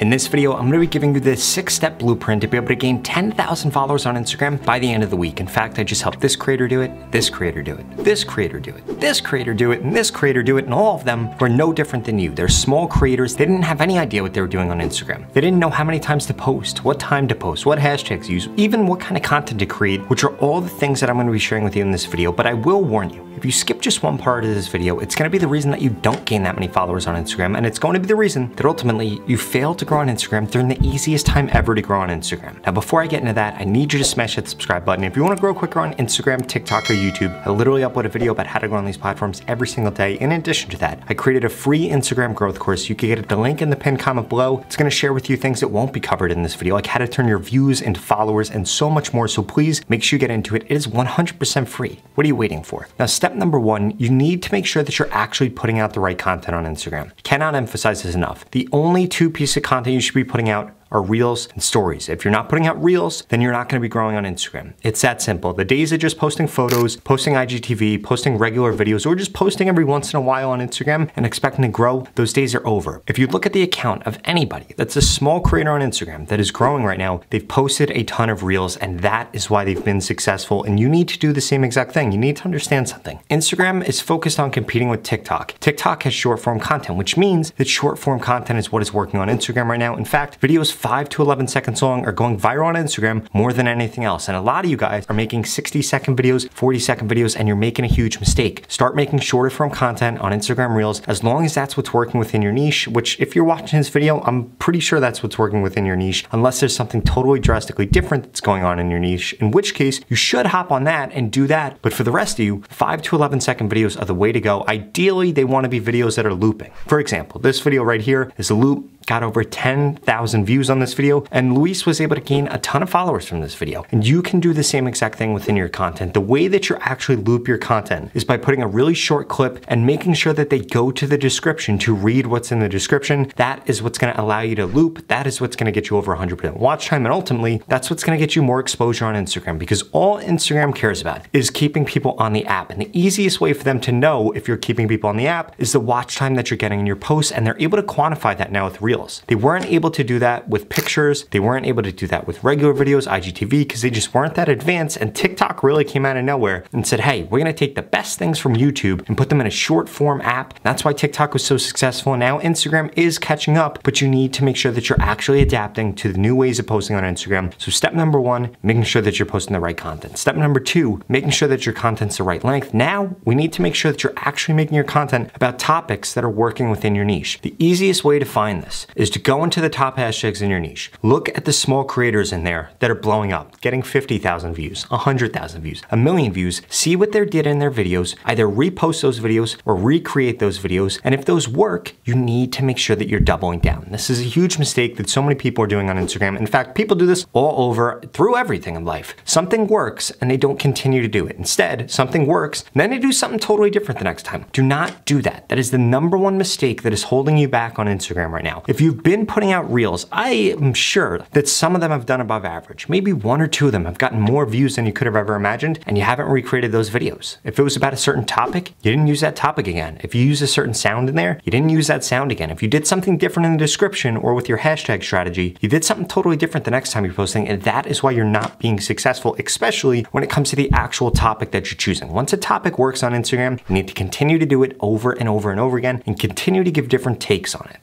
In this video, I'm gonna be giving you the six step blueprint to be able to gain 10,000 followers on Instagram by the end of the week. In fact, I just helped this creator do it, this creator do it, this creator do it, this creator do it, and this creator do it, and all of them were no different than you. They're small creators. They didn't have any idea what they were doing on Instagram. They didn't know how many times to post, what time to post, what hashtags to use, even what kind of content to create, which are all the things that I'm gonna be sharing with you in this video. But I will warn you, if you skip just one part of this video, it's gonna be the reason that you don't gain that many followers on Instagram, and it's going to be the reason that ultimately you fail to grow on Instagram during the easiest time ever to grow on Instagram. Now, before I get into that, I need you to smash that subscribe button. If you wanna grow quicker on Instagram, TikTok, or YouTube, I literally upload a video about how to grow on these platforms every single day. In addition to that, I created a free Instagram growth course. You can get at the link in the pinned comment below. It's gonna share with you things that won't be covered in this video, like how to turn your views into followers and so much more. So please make sure you get into it. It is 100% free. What are you waiting for? Now, step number one, you need to make sure that you're actually putting out the right content on Instagram. Cannot emphasize this enough. The only two pieces of content you should be putting out are reels and stories. If you're not putting out reels, then you're not gonna be growing on Instagram. It's that simple. The days of just posting photos, posting IGTV, posting regular videos, or just posting every once in a while on Instagram and expecting to grow, those days are over. If you look at the account of anybody that's a small creator on Instagram that is growing right now, they've posted a ton of reels and that is why they've been successful. And you need to do the same exact thing. You need to understand something. Instagram is focused on competing with TikTok. TikTok has short form content, which means that short form content is what is working on Instagram right now. In fact, videos 5 to 11 second song are going viral on Instagram more than anything else. And a lot of you guys are making 60 second videos, 40 second videos, and you're making a huge mistake. Start making shorter form content on Instagram Reels as long as that's what's working within your niche, which if you're watching this video, I'm pretty sure that's what's working within your niche, unless there's something totally drastically different that's going on in your niche, in which case you should hop on that and do that. But for the rest of you, 5 to 11 second videos are the way to go. Ideally, they want to be videos that are looping. For example, this video right here is a loop got over 10,000 views on this video, and Luis was able to gain a ton of followers from this video. And you can do the same exact thing within your content. The way that you actually loop your content is by putting a really short clip and making sure that they go to the description to read what's in the description. That is what's gonna allow you to loop. That is what's gonna get you over 100% watch time. And ultimately, that's what's gonna get you more exposure on Instagram because all Instagram cares about is keeping people on the app. And the easiest way for them to know if you're keeping people on the app is the watch time that you're getting in your posts. And they're able to quantify that now with Reels. They weren't able to do that with pictures. They weren't able to do that with regular videos, IGTV, because they just weren't that advanced. And TikTok really came out of nowhere and said, hey, we're gonna take the best things from YouTube and put them in a short form app. That's why TikTok was so successful. Now Instagram is catching up, but you need to make sure that you're actually adapting to the new ways of posting on Instagram. So step number one, making sure that you're posting the right content. Step number two, making sure that your content's the right length. Now we need to make sure that you're actually making your content about topics that are working within your niche. The easiest way to find this is to go into the top hashtags in your niche. Look at the small creators in there that are blowing up, getting 50,000 views, 100,000 views, a million views. See what they did in their videos, either repost those videos or recreate those videos. And if those work, you need to make sure that you're doubling down. This is a huge mistake that so many people are doing on Instagram. In fact, people do this all over through everything in life. Something works and they don't continue to do it. Instead, something works, then they do something totally different the next time. Do not do that. That is the number one mistake that is holding you back on Instagram right now. If you've been putting out reels, I am sure that some of them have done above average. Maybe one or two of them have gotten more views than you could have ever imagined, and you haven't recreated those videos. If it was about a certain topic, you didn't use that topic again. If you use a certain sound in there, you didn't use that sound again. If you did something different in the description or with your hashtag strategy, you did something totally different the next time you're posting, and that is why you're not being successful, especially when it comes to the actual topic that you're choosing. Once a topic works on Instagram, you need to continue to do it over and over and over again and continue to give different takes on it.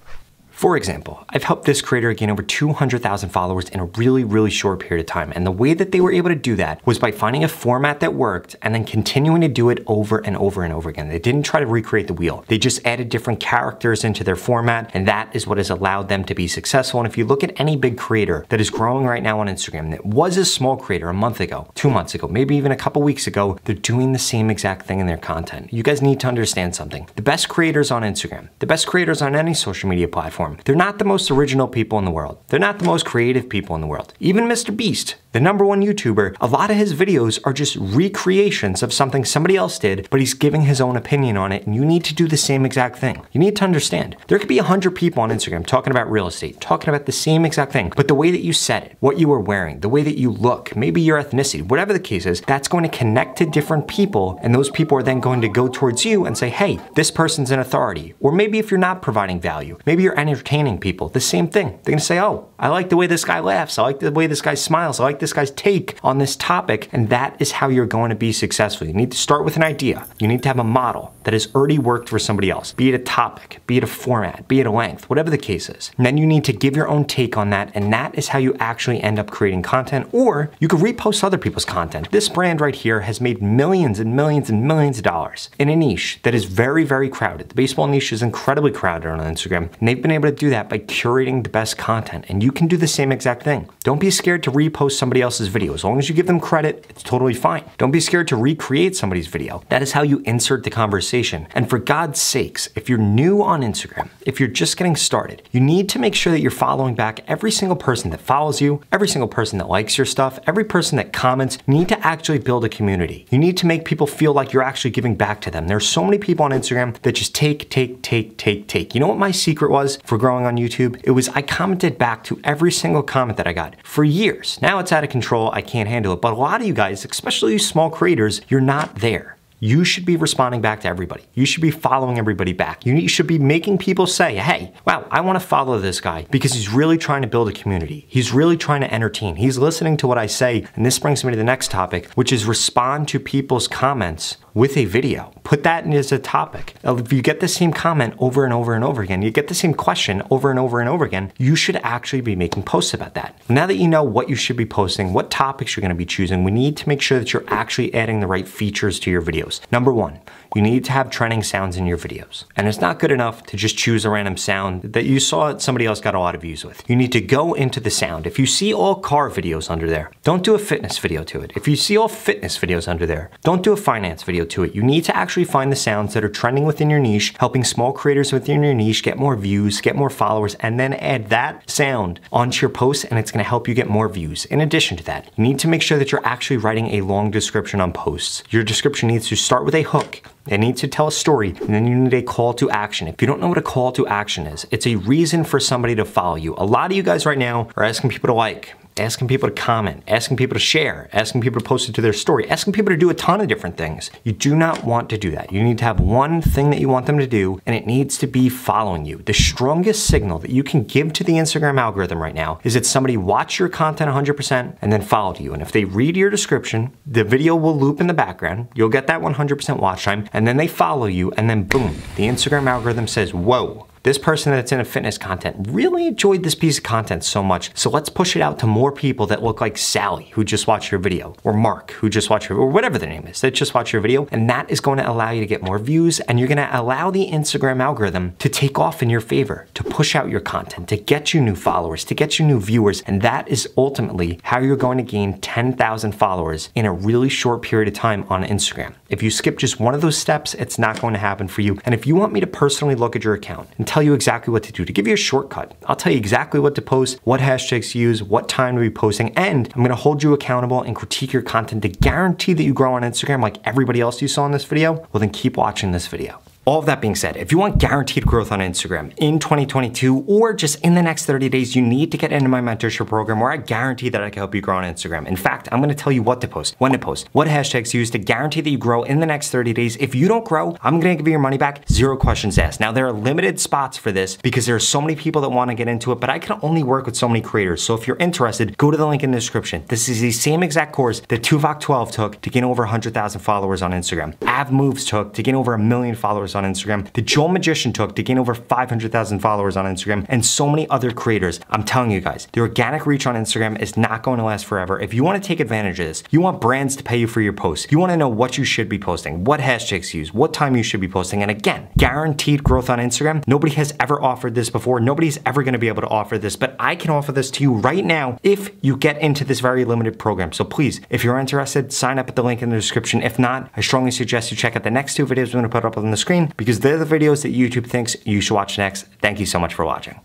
For example, I've helped this creator gain over 200,000 followers in a really, really short period of time. And the way that they were able to do that was by finding a format that worked and then continuing to do it over and over and over again. They didn't try to recreate the wheel. They just added different characters into their format. And that is what has allowed them to be successful. And if you look at any big creator that is growing right now on Instagram that was a small creator a month ago, two months ago, maybe even a couple weeks ago, they're doing the same exact thing in their content. You guys need to understand something. The best creators on Instagram, the best creators on any social media platform, they're not the most original people in the world. They're not the most creative people in the world. Even Mr. Beast the number one YouTuber, a lot of his videos are just recreations of something somebody else did, but he's giving his own opinion on it, and you need to do the same exact thing. You need to understand. There could be 100 people on Instagram talking about real estate, talking about the same exact thing, but the way that you said it, what you were wearing, the way that you look, maybe your ethnicity, whatever the case is, that's going to connect to different people, and those people are then going to go towards you and say, hey, this person's an authority. Or maybe if you're not providing value, maybe you're entertaining people, the same thing. They're gonna say, oh, I like the way this guy laughs, I like the way this guy smiles, I like this guy's take on this topic, and that is how you're going to be successful. You need to start with an idea. You need to have a model that has already worked for somebody else, be it a topic, be it a format, be it a length, whatever the case is. And then you need to give your own take on that, and that is how you actually end up creating content, or you could repost other people's content. This brand right here has made millions and millions and millions of dollars in a niche that is very, very crowded. The baseball niche is incredibly crowded on Instagram, and they've been able to do that by curating the best content, and you can do the same exact thing. Don't be scared to repost somebody else's video. As long as you give them credit, it's totally fine. Don't be scared to recreate somebody's video. That is how you insert the conversation. And for God's sakes, if you're new on Instagram, if you're just getting started, you need to make sure that you're following back every single person that follows you, every single person that likes your stuff, every person that comments. You need to actually build a community. You need to make people feel like you're actually giving back to them. There's so many people on Instagram that just take, take, take, take, take. You know what my secret was for growing on YouTube? It was I commented back to every single comment that I got for years. Now it's out of control. I can't handle it. But a lot of you guys, especially you small creators, you're not there you should be responding back to everybody. You should be following everybody back. You should be making people say, hey, wow, I want to follow this guy because he's really trying to build a community. He's really trying to entertain. He's listening to what I say. And this brings me to the next topic, which is respond to people's comments with a video. Put that as a topic. Uh, if you get the same comment over and over and over again, you get the same question over and over and over again, you should actually be making posts about that. Now that you know what you should be posting, what topics you're gonna be choosing, we need to make sure that you're actually adding the right features to your videos. Number one, you need to have trending sounds in your videos. And it's not good enough to just choose a random sound that you saw somebody else got a lot of views with. You need to go into the sound. If you see all car videos under there, don't do a fitness video to it. If you see all fitness videos under there, don't do a finance video to it. You need to actually find the sounds that are trending within your niche, helping small creators within your niche get more views, get more followers, and then add that sound onto your post and it's gonna help you get more views. In addition to that, you need to make sure that you're actually writing a long description on posts. Your description needs to start with a hook it needs to tell a story, and then you need a call to action. If you don't know what a call to action is, it's a reason for somebody to follow you. A lot of you guys right now are asking people to like, asking people to comment, asking people to share, asking people to post it to their story, asking people to do a ton of different things. You do not want to do that. You need to have one thing that you want them to do, and it needs to be following you. The strongest signal that you can give to the Instagram algorithm right now is that somebody watch your content 100% and then followed you. And if they read your description, the video will loop in the background. You'll get that 100% watch time, and then they follow you, and then boom, the Instagram algorithm says, whoa, this person that's in a fitness content really enjoyed this piece of content so much, so let's push it out to more people that look like Sally, who just watched your video, or Mark, who just watched your, or whatever their name is, that just watched your video, and that is going to allow you to get more views, and you're gonna allow the Instagram algorithm to take off in your favor, to push out your content, to get you new followers, to get you new viewers, and that is ultimately how you're going to gain 10,000 followers in a really short period of time on Instagram. If you skip just one of those steps, it's not going to happen for you. And if you want me to personally look at your account and tell you exactly what to do, to give you a shortcut, I'll tell you exactly what to post, what hashtags to use, what time to be posting, and I'm gonna hold you accountable and critique your content to guarantee that you grow on Instagram like everybody else you saw in this video. Well, then keep watching this video. All of that being said, if you want guaranteed growth on Instagram in 2022 or just in the next 30 days, you need to get into my mentorship program where I guarantee that I can help you grow on Instagram. In fact, I'm gonna tell you what to post, when to post, what hashtags to use to guarantee that you grow in the next 30 days. If you don't grow, I'm gonna give you your money back, zero questions asked. Now, there are limited spots for this because there are so many people that wanna get into it, but I can only work with so many creators. So if you're interested, go to the link in the description. This is the same exact course that Tuvok 12 took to gain over 100,000 followers on Instagram. Av Moves took to gain over a million followers on Instagram, the Joel Magician took to gain over 500,000 followers on Instagram, and so many other creators. I'm telling you guys, the organic reach on Instagram is not going to last forever. If you want to take advantage of this, you want brands to pay you for your posts, you want to know what you should be posting, what hashtags to use, what time you should be posting, and again, guaranteed growth on Instagram. Nobody has ever offered this before. Nobody's ever going to be able to offer this, but I can offer this to you right now if you get into this very limited program. So please, if you're interested, sign up at the link in the description. If not, I strongly suggest you check out the next two videos I'm going to put up on the screen because they're the videos that YouTube thinks you should watch next. Thank you so much for watching.